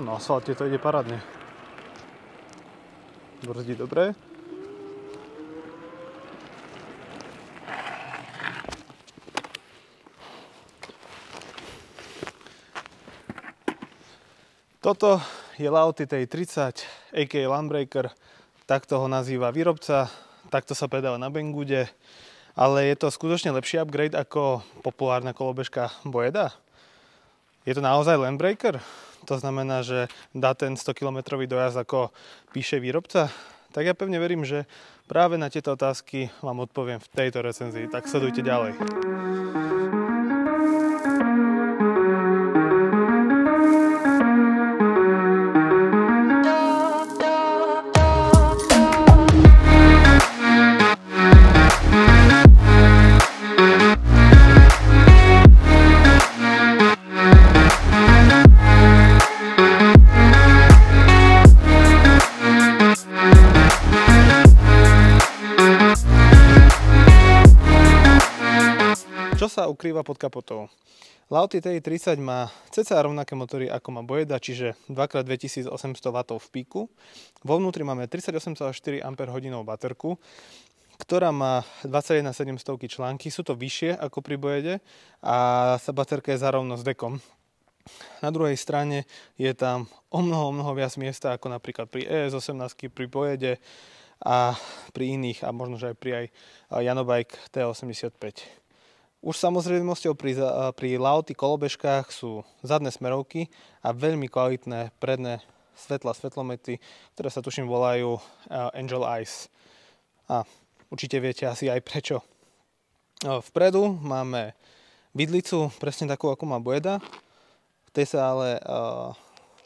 No, na asfalte to ide parádne. Brzdí dobre. Toto je Lauti T30 AK Landbreaker, takto ho nazýva výrobca, takto sa predáva na Bengude, ale je to skutočne lepší upgrade ako populárna kolobežka Boeda. Je to naozaj Landbreaker? To znamená, že dá ten 100 km dojazd ako píše výrobca? Tak ja pevne verím, že práve na tieto otázky vám odpoviem v tejto recenzii, tak sledujte ďalej. Ukrýva pod kapotou? Lauti TI30 má cca rovnaké motory ako má Boeda, čiže 2x2800 W v píku. Vo vnútri máme 38,4 Ah baterku, ktorá má 21700 články. Sú to vyššie ako pri Boede a sa baterka je zarovno s dekom. Na druhej strane je tam o mnoho, o mnoho viac miesta ako napríklad pri ES18, pri Boede a pri iných a možno, že aj pri aj Janobike T85. Už samozrejmosťou pri, pri Lauti kolobežkách sú zadné smerovky a veľmi kvalitné predné svetla, svetlomety, ktoré sa tuším volajú Angel Eyes. A určite viete asi aj prečo. Vpredu máme vidlicu, presne takú, ako má Boeda. V tej sa ale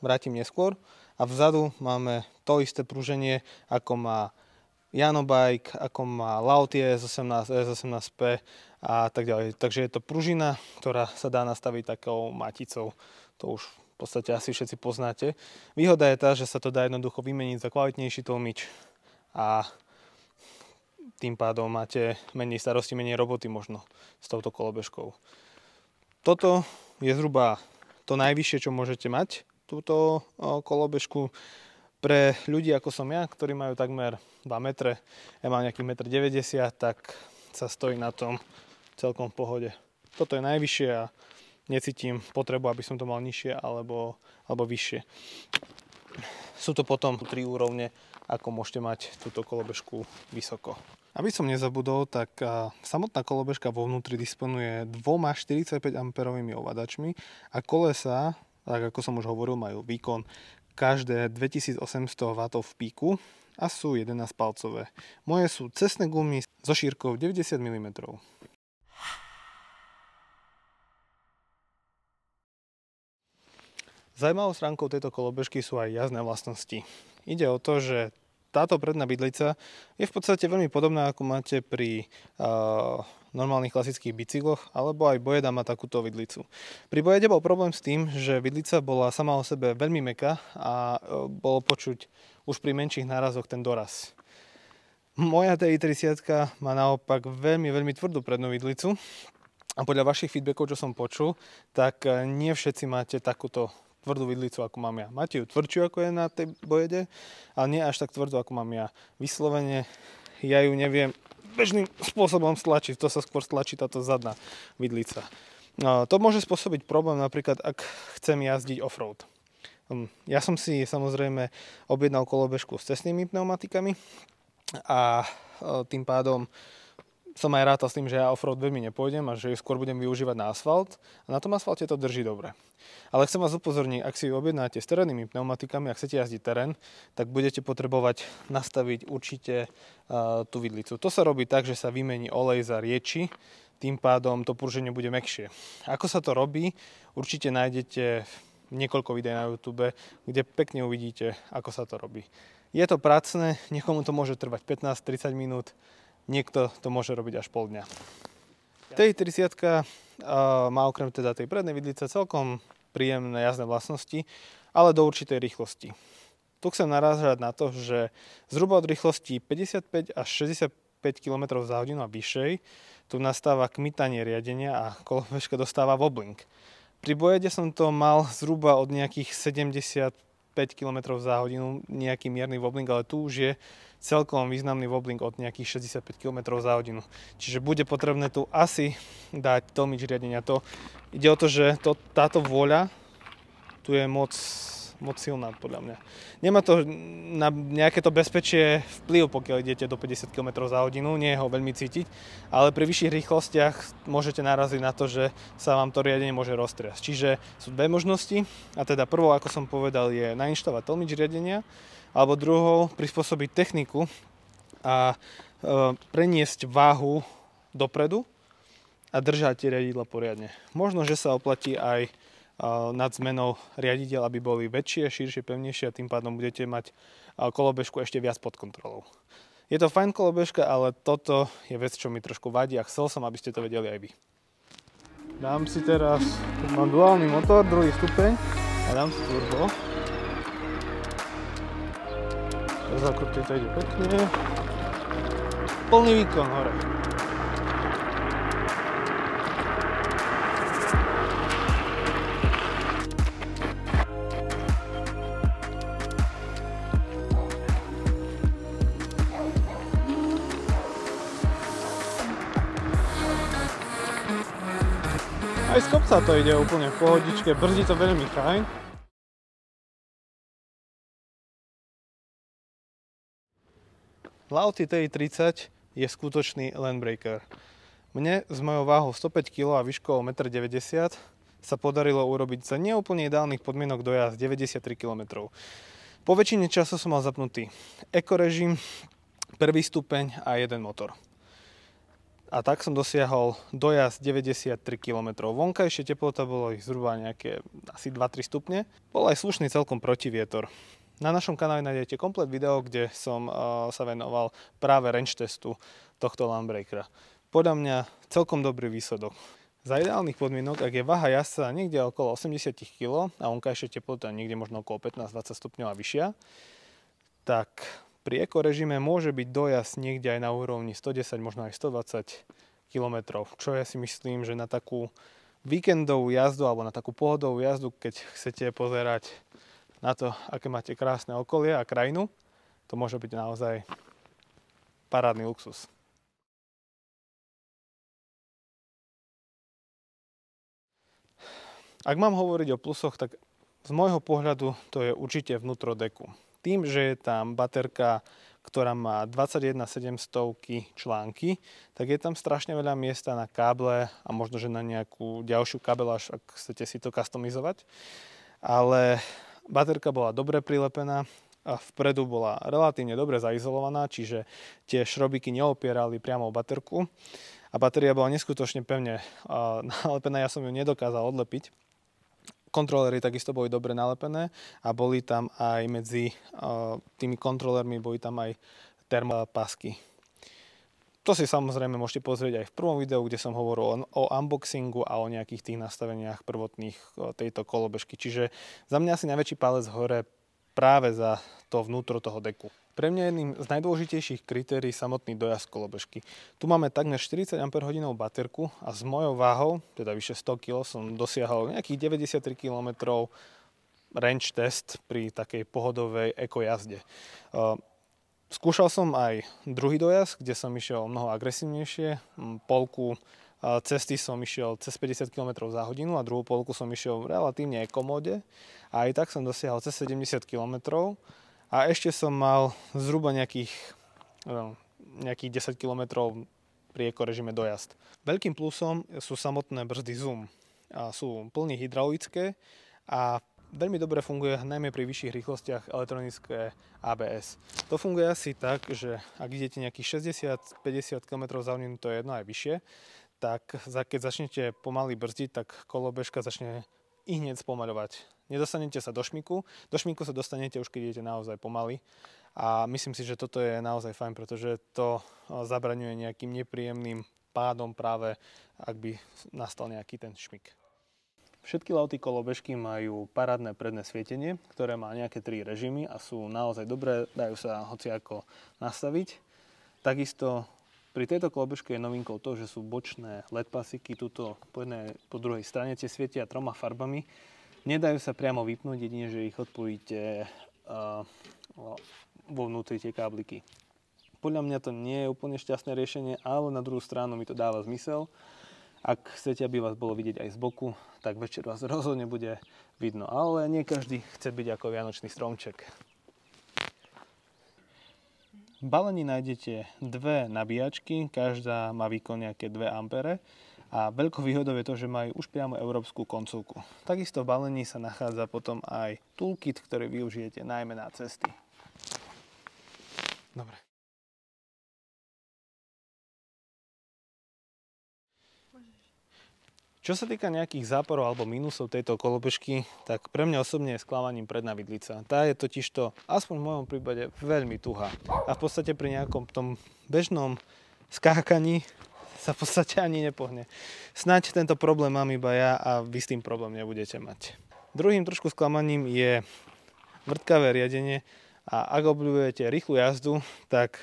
vrátim neskôr. A vzadu máme to isté pruženie, ako má Janobike, ako má Lauti S18, S18P a tak ďalej. Takže je to pružina, ktorá sa dá nastaviť takou maticou. To už v podstate asi všetci poznáte. Výhoda je tá, že sa to dá jednoducho vymeniť za kvalitnejší tlmič a tým pádom máte menej starosti, menej roboty možno s touto kolobežkou. Toto je zhruba to najvyššie, čo môžete mať, túto kolobežku. Pre ľudí ako som ja, ktorí majú takmer 2 metre, ja mám nejakých 1,90 m, tak sa stojí na tom celkom v pohode. Toto je najvyššie a necítim potrebu, aby som to mal nižšie alebo, alebo vyššie. Sú to potom tri úrovne, ako môžete mať túto kolobežku vysoko. Aby som nezabudol, tak samotná kolobežka vo vnútri disponuje dvoma 45 A ovládačmi a kolesa, tak ako som už hovoril, majú výkon každé 2800 W v píku a sú 11 palcové. Moje sú cestné gumy so šírkou 90 mm. Zajímavou stránkou tejto kolobežky sú aj jazdné vlastnosti. Ide o to, že táto predná bydlica je v podstate veľmi podobná, ako máte pri uh, normálnych klasických bicykloch, alebo aj Bojeda má takúto vidlicu. Pri Bojede bol problém s tým, že vidlica bola sama o sebe veľmi meká a uh, bolo počuť už pri menších nárazoch ten doraz. Moja TI-30 má naopak veľmi, veľmi tvrdú prednú vidlicu a podľa vašich feedbackov, čo som počul, tak nie všetci máte takúto tvrdú vidlicu, ako mám ja. Máte ju tvrdšiu, ako je na tej bojede, ale nie až tak tvrdú, ako mám ja. Vyslovene ja ju neviem bežným spôsobom stlačiť, to sa skôr stlačí táto zadná vidlica. No, to môže spôsobiť problém napríklad, ak chcem jazdiť offroad. Hm, ja som si samozrejme objednal kolobežku s cestnými pneumatikami a e, tým pádom som aj rátal s tým, že ja offroad veľmi nepôjdem a že ju skôr budem využívať na asfalt a na tom asfalte to drží dobre. Ale chcem vás upozorniť, ak si ju objednáte s terénnymi pneumatikami, ak chcete jazdiť terén, tak budete potrebovať nastaviť určite uh, tú vidlicu. To sa robí tak, že sa vymení olej za rieči, tým pádom to pruženie bude mekšie. Ako sa to robí, určite nájdete niekoľko videí na YouTube, kde pekne uvidíte, ako sa to robí. Je to pracné, niekomu to môže trvať 15-30 minút, niekto to môže robiť až pol dňa. T30 má okrem teda tej prednej vidlice celkom príjemné jazdné vlastnosti, ale do určitej rýchlosti. Tu chcem narážať na to, že zhruba od rýchlosti 55 až 65 km za hodinu a vyššej tu nastáva kmitanie riadenia a kolobežka dostáva wobbling. Pri bojede som to mal zhruba od nejakých 75 km za hodinu, nejaký mierny wobbling, ale tu už je celkom významný wobbling od nejakých 65 km za hodinu. Čiže bude potrebné tu asi dať tlmič riadenia. To, ide o to, že to, táto vôľa tu je moc moc silná podľa mňa. Nemá to na nejaké to bezpečie vplyv, pokiaľ idete do 50 km za hodinu, nie je ho veľmi cítiť, ale pri vyšších rýchlostiach môžete naraziť na to, že sa vám to riadenie môže roztriasť. Čiže sú dve možnosti a teda prvou, ako som povedal, je nainštalovať tlmič riadenia, alebo druhou prispôsobiť techniku a e, preniesť váhu dopredu a držať tie riadidla poriadne. Možno, že sa oplatí aj nad zmenou riaditeľ, aby boli väčšie, širšie, pevnejšie a tým pádom budete mať kolobežku ešte viac pod kontrolou. Je to fajn kolobežka, ale toto je vec, čo mi trošku vadí a chcel som, aby ste to vedeli aj vy. Dám si teraz, mám duálny motor, druhý stupeň a dám si turbo. Zakrutie to ide pekne. Plný výkon hore. Aj z kopca to ide úplne v pohodičke, brzdí to veľmi fajn. Lauti TI-30 je skutočný landbreaker. Mne s mojou váhou 105 kg a výškou 1,90 m sa podarilo urobiť za neúplne ideálnych podmienok dojazd 93 km. Po väčšine času som mal zapnutý ekorežim, prvý stupeň a jeden motor a tak som dosiahol dojazd 93 km. Vonkajšie teplota bolo ich zhruba nejaké asi 2-3 stupne. Bol aj slušný celkom protivietor. Na našom kanáli nájdete komplet video, kde som uh, sa venoval práve range testu tohto Landbreakera. Podľa mňa celkom dobrý výsledok. Za ideálnych podmienok, ak je váha jazdca niekde okolo 80 kg a vonkajšia teplota niekde možno okolo 15-20 stupňov a vyššia, tak pri ekorežime môže byť dojazd niekde aj na úrovni 110, možno aj 120 km, čo ja si myslím, že na takú víkendovú jazdu alebo na takú pohodovú jazdu, keď chcete pozerať na to, aké máte krásne okolie a krajinu, to môže byť naozaj parádny luxus. Ak mám hovoriť o plusoch, tak z môjho pohľadu to je určite vnútro deku. Tým, že je tam baterka, ktorá má 21 700 články, tak je tam strašne veľa miesta na káble a možno, že na nejakú ďalšiu kabeláž, ak chcete si to customizovať. Ale baterka bola dobre prilepená, a vpredu bola relatívne dobre zaizolovaná, čiže tie šrobiky neopierali priamo o baterku a batéria bola neskutočne pevne nalepená, ja som ju nedokázal odlepiť kontrolery takisto boli dobre nalepené a boli tam aj medzi tými kontrolermi boli tam aj termopasky. To si samozrejme môžete pozrieť aj v prvom videu, kde som hovoril o, o unboxingu a o nejakých tých nastaveniach prvotných tejto kolobežky. Čiže za mňa asi najväčší palec hore práve za to vnútro toho deku. Pre mňa jedným z najdôležitejších kritérií samotný dojazd kolobežky. Tu máme takmer 40 Ah baterku a s mojou váhou, teda vyše 100 kg, som dosiahol nejakých 93 km range test pri takej pohodovej eko jazde. Skúšal som aj druhý dojazd, kde som išiel mnoho agresívnejšie. Polku cesty som išiel cez 50 km za hodinu a druhú polku som išiel v relatívne ekomóde a aj tak som dosiahol cez 70 km a ešte som mal zhruba nejakých, nejakých 10 km pri ekorežime dojazd. Veľkým plusom sú samotné brzdy Zoom. A sú plne hydraulické a veľmi dobre funguje najmä pri vyšších rýchlostiach elektronické ABS. To funguje asi tak, že ak idete nejakých 60-50 km za hodinu, to je jedno aj vyššie, tak keď začnete pomaly brzdiť, tak kolobežka začne i hneď spomaľovať. Nedostanete sa do šmiku, do šmiku sa dostanete už keď idete naozaj pomaly a myslím si, že toto je naozaj fajn, pretože to zabraňuje nejakým nepríjemným pádom práve, ak by nastal nejaký ten šmik. Všetky lauty kolobežky majú parádne predné svietenie, ktoré má nejaké tri režimy a sú naozaj dobré, dajú sa hoci ako nastaviť. Takisto Pri tejto kolobežke je novinkou to, že sú bočné LED pasiky, tuto po jednej, po druhej strane tie svietia troma farbami. Nedajú sa priamo vypnúť, jedine, že ich odpojíte uh, vo vnútri tie kábliky. Podľa mňa to nie je úplne šťastné riešenie, ale na druhú stranu mi to dáva zmysel. Ak chcete, aby vás bolo vidieť aj z boku, tak večer vás rozhodne bude vidno. Ale nie každý chce byť ako vianočný stromček. V balení nájdete dve nabíjačky, každá má výkon nejaké 2 A a veľkou výhodou je to, že majú už priamo európsku koncovku. Takisto v balení sa nachádza potom aj toolkit, ktorý využijete najmä na cesty. Dobre. Čo sa týka nejakých záporov alebo mínusov tejto kolobežky, tak pre mňa osobne je sklamaním predná vidlica. Tá je totižto, aspoň v mojom prípade, veľmi tuhá. A v podstate pri nejakom tom bežnom skákaní sa v podstate ani nepohne. Snaď tento problém mám iba ja a vy s tým problém nebudete mať. Druhým trošku sklamaním je vrtkavé riadenie a ak obľúbujete rýchlu jazdu, tak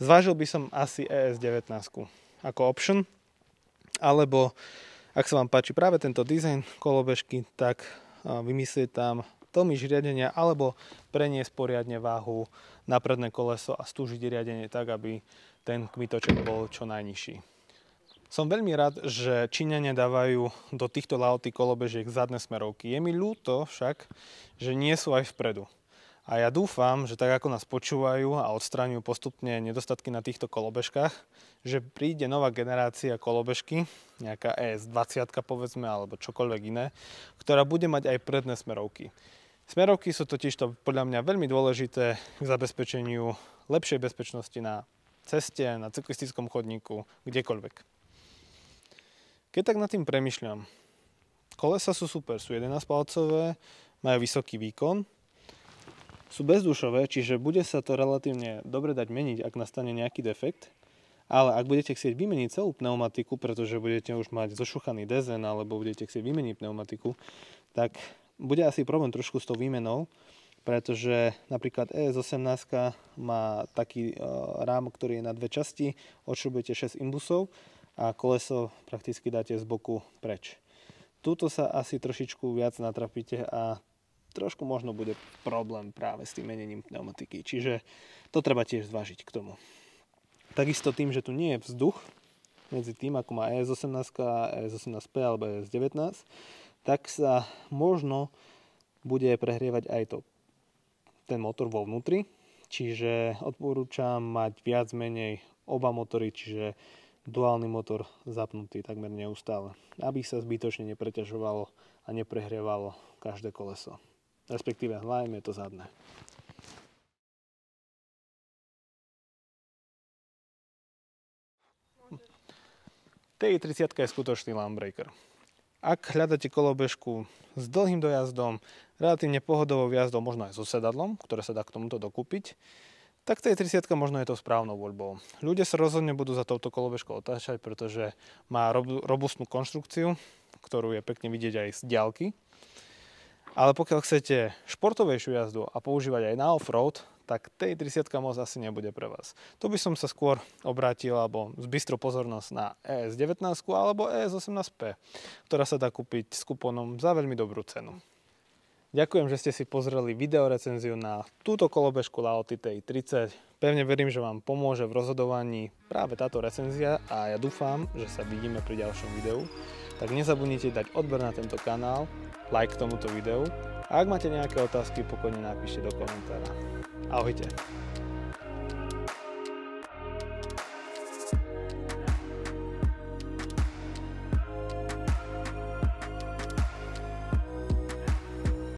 zvážil by som asi ES19 ako option, alebo ak sa vám páči práve tento dizajn kolobežky, tak vymyslieť tam tlmič riadenia alebo preniesť poriadne váhu na predné koleso a stúžiť riadenie tak, aby ten kmitoček bol čo najnižší. Som veľmi rád, že Číňania dávajú do týchto Laoty kolobežiek zadné smerovky. Je mi ľúto však, že nie sú aj vpredu. A ja dúfam, že tak ako nás počúvajú a odstraňujú postupne nedostatky na týchto kolobežkách, že príde nová generácia kolobežky, nejaká ES20 povedzme, alebo čokoľvek iné, ktorá bude mať aj predné smerovky. Smerovky sú totiž to podľa mňa veľmi dôležité k zabezpečeniu lepšej bezpečnosti na ceste, na cyklistickom chodníku, kdekoľvek. Keď tak nad tým premyšľam, kolesa sú super, sú 11 palcové, majú vysoký výkon, sú bezdušové, čiže bude sa to relatívne dobre dať meniť, ak nastane nejaký defekt. Ale ak budete chcieť vymeniť celú pneumatiku, pretože budete už mať zošuchaný dezen alebo budete chcieť vymeniť pneumatiku, tak bude asi problém trošku s tou výmenou, pretože napríklad ES18 má taký uh, rám, ktorý je na dve časti, odšrubujete 6 imbusov a koleso prakticky dáte z boku preč. Tuto sa asi trošičku viac natrapíte a trošku možno bude problém práve s tým menením pneumatiky. Čiže to treba tiež zvážiť k tomu. Takisto tým, že tu nie je vzduch medzi tým, ako má ES18 a ES18P alebo ES19, tak sa možno bude prehrievať aj to, ten motor vo vnútri. Čiže odporúčam mať viac menej oba motory, čiže duálny motor zapnutý takmer neustále, aby sa zbytočne nepreťažovalo a neprehrievalo každé koleso respektíve hlavne to zadné. TI-30 je skutočný landbreaker. Ak hľadáte kolobežku s dlhým dojazdom, relatívne pohodovou jazdou, možno aj so sedadlom, ktoré sa dá k tomuto dokúpiť, tak TI-30 možno je to správnou voľbou. Ľudia sa rozhodne budú za touto kolobežkou otáčať, pretože má robustnú konštrukciu, ktorú je pekne vidieť aj z diaľky. Ale pokiaľ chcete športovejšiu jazdu a používať aj na off-road, tak tej 30 moc asi nebude pre vás. Tu by som sa skôr obrátil alebo zbystril pozornosť na ES19 alebo ES18P, ktorá sa dá kúpiť s kupónom za veľmi dobrú cenu. Ďakujem, že ste si pozreli videorecenziu na túto kolobežku Laoty TI30. Pevne verím, že vám pomôže v rozhodovaní práve táto recenzia a ja dúfam, že sa vidíme pri ďalšom videu. Tak nezabudnite dať odber na tento kanál like tomuto videu. A ak máte nejaké otázky, pokojne napíšte do komentára. Ahojte.